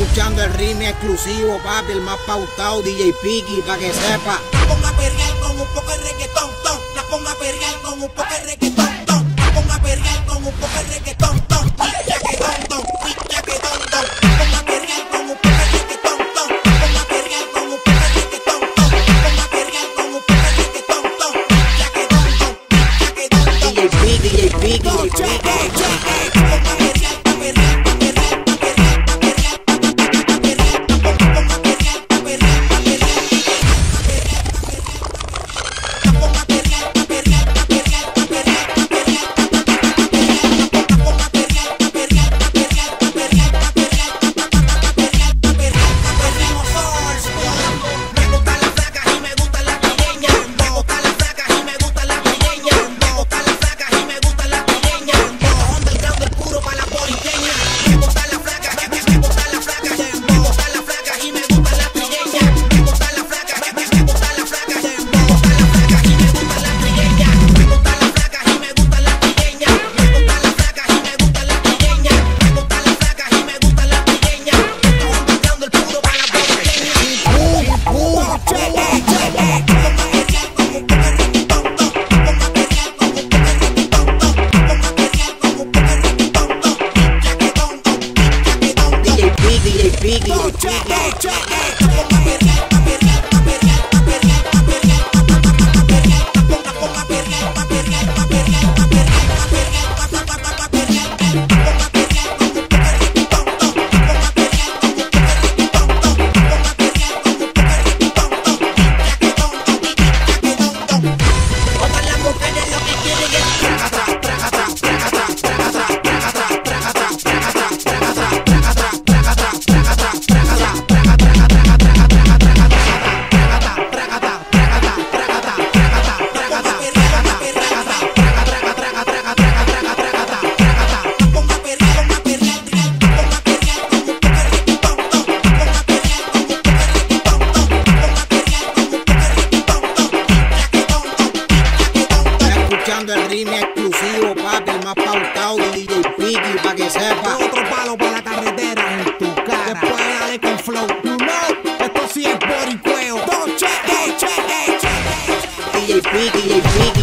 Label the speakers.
Speaker 1: escuchando el ritmo exclusivo, papi, el más pautado, DJ Piki, para que sepa.
Speaker 2: La ponga a con un poco de reggaetón, ton. La ponga a con un poco de reggaetón, ton.
Speaker 1: weekly. buscando el ritmo exclusivo, papi, el más pautado de DJ Piki, pa' que sepa.
Speaker 3: Otro palo para la carretera en tu cara. Después dale con flow, you know, esto sí es boricueo. Dos cheques, dos cheques,
Speaker 1: DJ Piki, DJ Piki.